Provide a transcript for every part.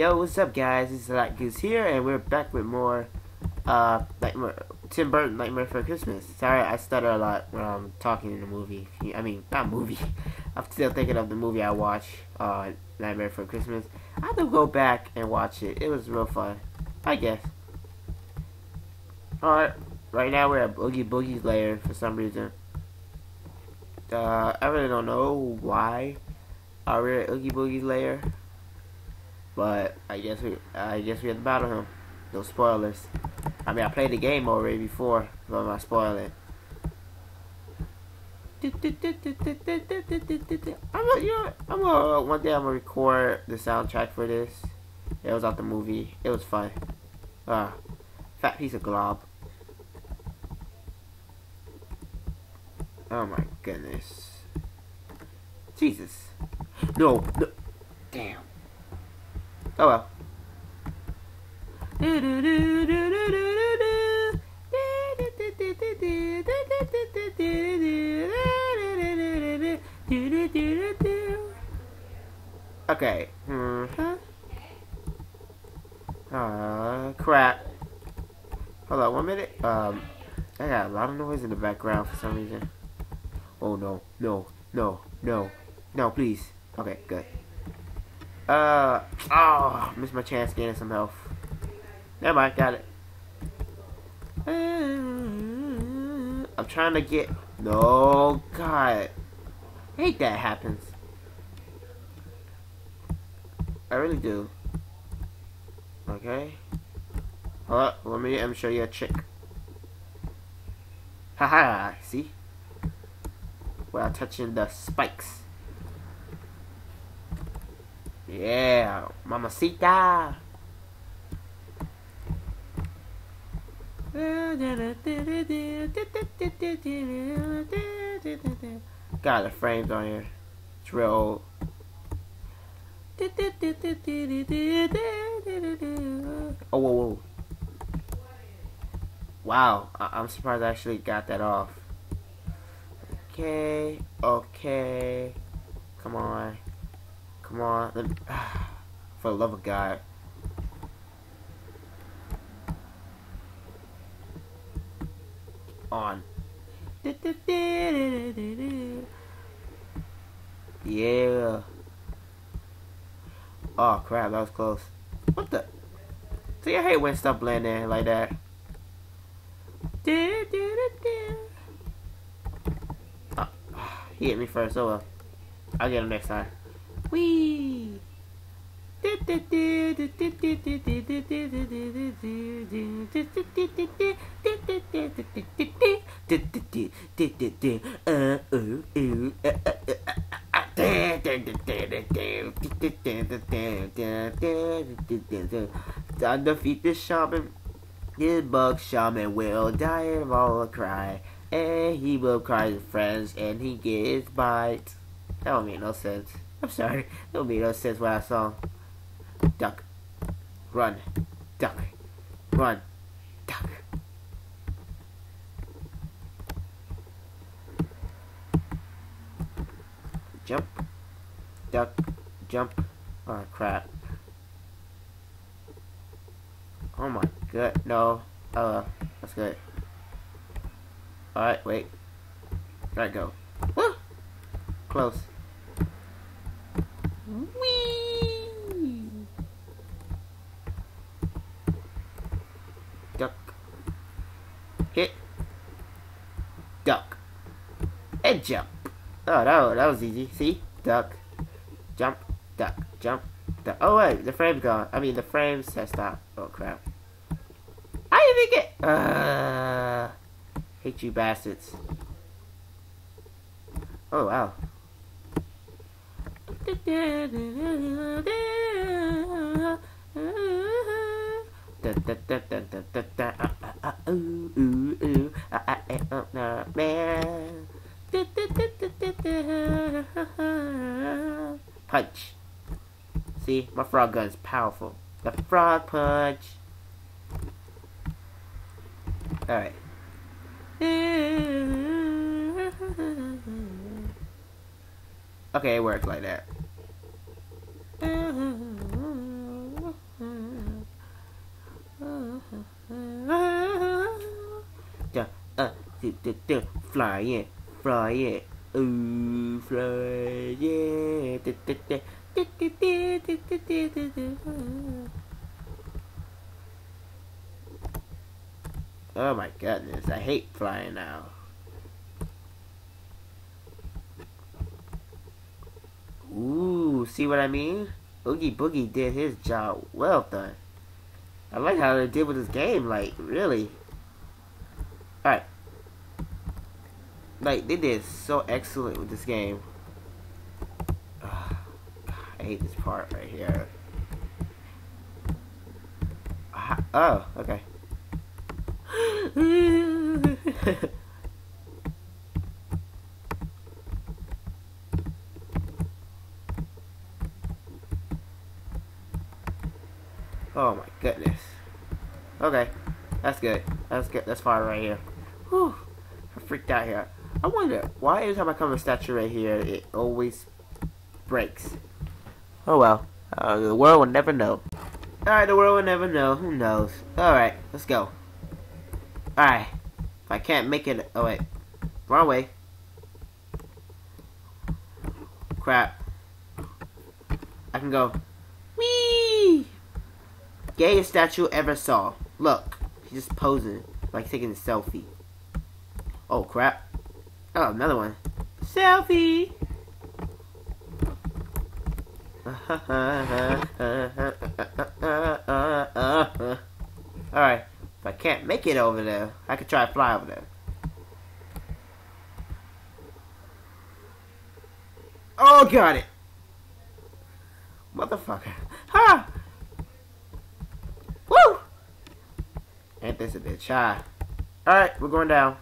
Yo, what's up, guys? It's Black Goose here, and we're back with more, uh, Nightmare, Tim Burton Nightmare for Christmas. Sorry, I stutter a lot when I'm talking in the movie. I mean, not movie. I'm still thinking of the movie I watched, uh, Nightmare for Christmas. I have to go back and watch it. It was real fun, I guess. Alright, right now we're at Oogie Boogie's lair for some reason. Uh, I really don't know why uh, we're at Oogie Boogie's lair. But I guess we I guess we have to battle him. No spoilers. I mean I played the game already before, but I'm not spoiling. I'm gonna, you know, I'm gonna one day I'm gonna record the soundtrack for this. It was out the movie. It was fun. Ah, fat piece of glob. Oh my goodness. Jesus. No, no. Damn. Oh well. Okay. Hmm. Uh, crap. Hold on one minute. Um, I got a lot of noise in the background for some reason. Oh no, no, no, no, no, please. Okay, good. Uh, oh, missed my chance getting some health. Never mind, got it. I'm trying to get. No, God. I hate that happens. I really do. Okay. Hold up, let me, let me show you a trick. Haha, see? Without touching the spikes. Yeah, mamacita. God, the frames on here. It's real old. Oh, whoa, whoa. Wow, I am surprised I actually got that off. Okay, okay. Come on. Come on. Me, for the love of God. On. Yeah. Oh crap, that was close. What the? See, I hate when stuff blend in like that. Oh, he hit me first, oh well. I'll get him next time. Wee. Undefeated shaman, the bug shaman will die and all cry, and he will cry to friends, and he gets bites. That don't make no sense. I'm sorry. Make no sense what I saw. Duck. Run. Duck. Run. Duck. Jump. Duck. Jump. Oh crap. Oh my god. No. Uh that's good. Alright, wait. Alright, go. Woo! Close. Whee! Duck. Hit. Duck. And jump. Oh, that, that was easy. See? Duck. Jump. Duck. Jump. Duck. Oh, wait. The frame's gone. I mean, the frames have stopped. Oh, crap. I didn't get... Uh, hate you bastards. Oh, wow. Punch. See, my frog gun is powerful. The frog punch. Alright. Okay, it worked like that. Fly it, fly it, ooh, fly it. Oh my goodness, I hate flying now. Ooh, see what I mean? Oogie Boogie did his job well done. I like how they did with this game, like, really. Alright. Like, they did so excellent with this game. Ah, Ugh, I hate this part right here. Ah, oh, okay. oh my goodness. Okay, that's good. That's good. That's fine right here. Whew. I freaked out here. I wonder why every time I come a statue right here, it always breaks. Oh well. Uh, the world will never know. Alright, the world will never know. Who knows? Alright, let's go. Alright. If I can't make it... Oh, wait. Wrong way. Crap. I can go. Whee! Gayest statue ever saw. Look. He's just posing. Like taking a selfie. Oh, crap. Oh, another one. Selfie! Alright. If I can't make it over there, I could try to fly over there. Oh, got it! Motherfucker. Ha! Woo! Ain't this a bitch, huh? Alright, we're going down.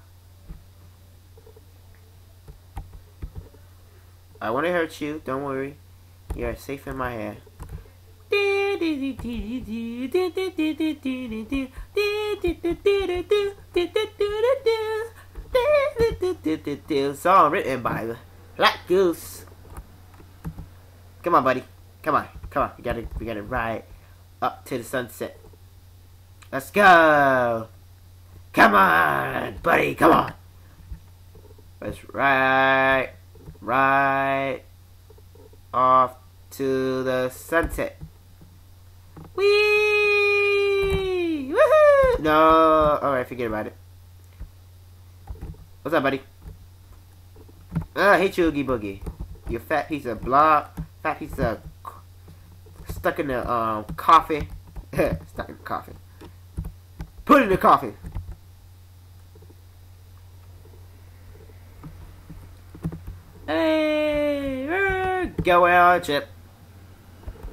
I won't hurt you, don't worry. You're safe in my hand. Song written by Black Goose. Come on, buddy. Come on. Come on. We gotta we gotta ride up to the sunset. Let's go. Come on, buddy. Come on. Let's ride right off to the sunset. Whee! Woohoo! No. Alright, forget about it. What's up, buddy? Uh, I hate you, Oogie Boogie. You fat piece of blah. Fat piece of stuck in the um coffee. stuck in the coffee. Put in the coffee. Hey, on a trip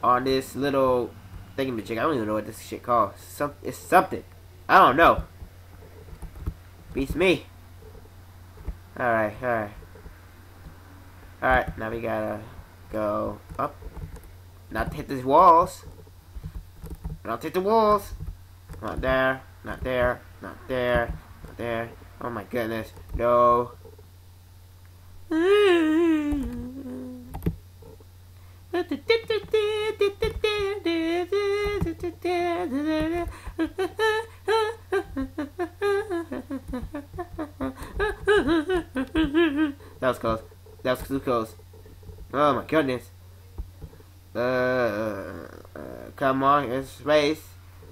on this little thingamajig. I don't even know what this shit called. Some, it's something. I don't know. Beats me. Alright, alright. Alright, now we gotta go up. Not hit these walls. Not hit the walls. Not there, not there, not there, not there. Oh my goodness. No. That was close. That was too close. Oh my goodness. Uh, uh, come on, it's race.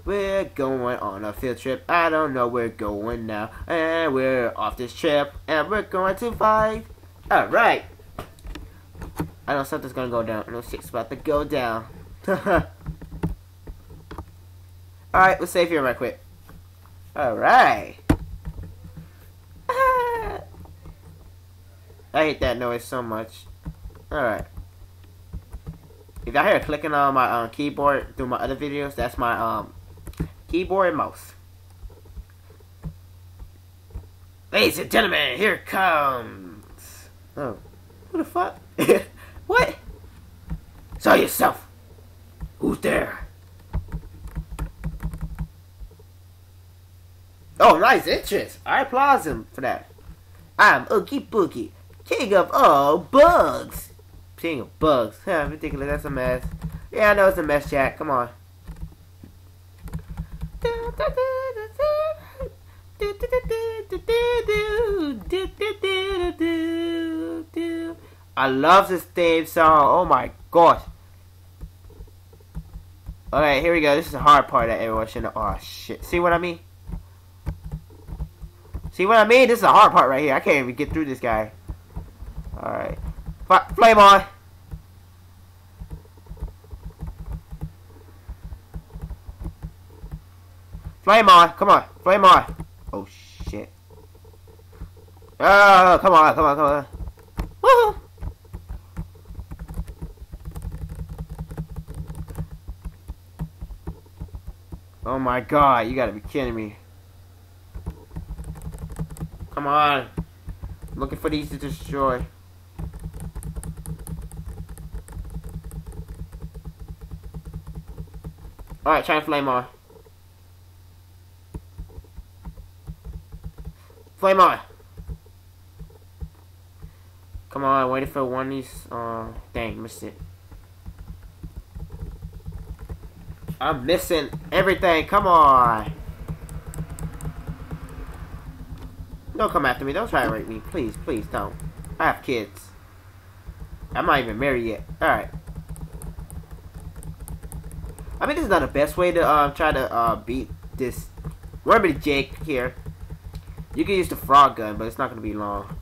We're going on a field trip. I don't know where we're going now. And we're off this trip. And we're going to fight. Alright. I know something's gonna go down. Know shit's about to go down. Alright, let's save here right quick. Alright. I hate that noise so much. Alright. If y'all hear clicking on my um, keyboard through my other videos, that's my um keyboard and mouse. Ladies and gentlemen, here comes. Oh, what the fuck? what? Saw yourself. Who's there? Oh, nice entrance. I applaud him for that. I'm Oogie Boogie. King of all bugs. King of bugs. Huh, ridiculous. That's a mess. Yeah, I know it's a mess, Jack. Come on. I love this theme song. Oh my gosh. Alright, here we go. This is the hard part that everyone should know. Oh shit. See what I mean? See what I mean? This is the hard part right here. I can't even get through this guy. Alright. Flame on! Flame on! Come on! Flame on! Oh shit. Oh, come on, come on, come on. Woohoo! Oh my god, you gotta be kidding me. Come on. I'm looking for these to destroy. Alright, try and flame on. Flame on! Come on, waiting for one of these. Uh, dang, missed it. I'm missing everything. Come on. Don't come after me. Don't try to rape me. Please, please don't. I have kids. I'm not even married yet. Alright. I mean, this is not the best way to uh, try to uh, beat this. Remember Jake here. You can use the frog gun, but it's not going to be long.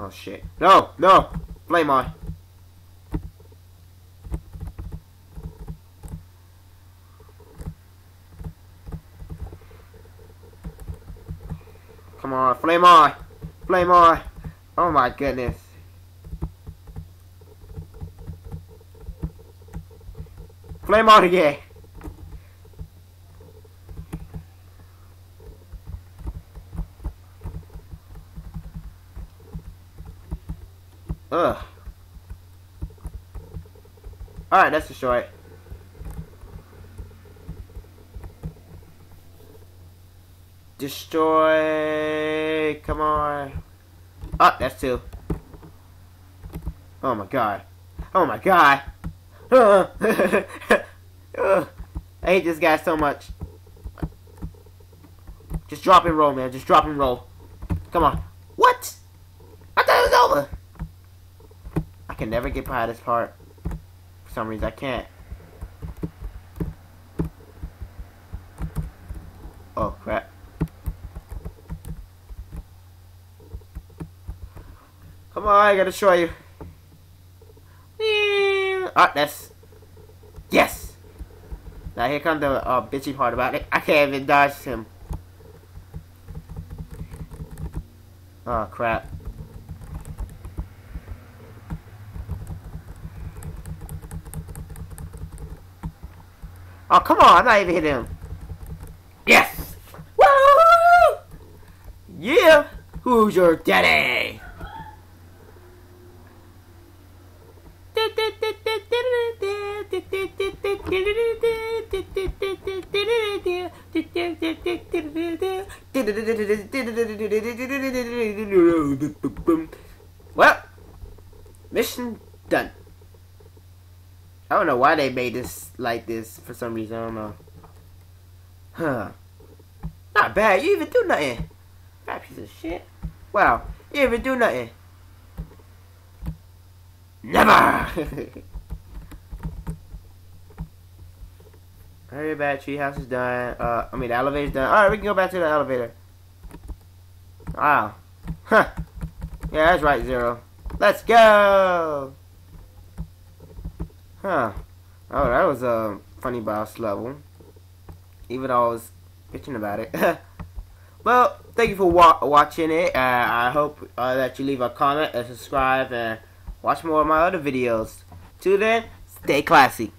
Oh, shit. No! No! Flame on. Come on, flame on! Flame on! Oh my goodness. Flame on again! Ugh. Alright, that's the short. Destroy. Come on. Oh, that's two. Oh my god. Oh my god. I hate this guy so much. Just drop and roll, man. Just drop and roll. Come on. What? I thought it was over. I can never get by this part. For some reason, I can't. Oh, crap. Come on, I gotta show you. Ah, that's... Yes! Now here comes the uh, bitchy part about it. I can't even dodge him. Oh, crap. Oh, come on. I'm not even hitting him. Yes! Woo! Yeah! Who's your daddy? Well, mission done. I don't know why they made this like this for some reason. I don't know. Huh. Not bad. You even do nothing. That piece of shit. Wow. You even do nothing. Never! Hurry back, treehouse is done. Uh, I mean, the elevator's done. Alright, we can go back to the elevator. Wow. Huh. Yeah, that's right, Zero. Let's go! Huh. Oh, that was a funny boss level. Even though I was bitching about it. well, thank you for wa watching it. Uh, I hope uh, that you leave a comment and subscribe and watch more of my other videos. Till then, stay classy.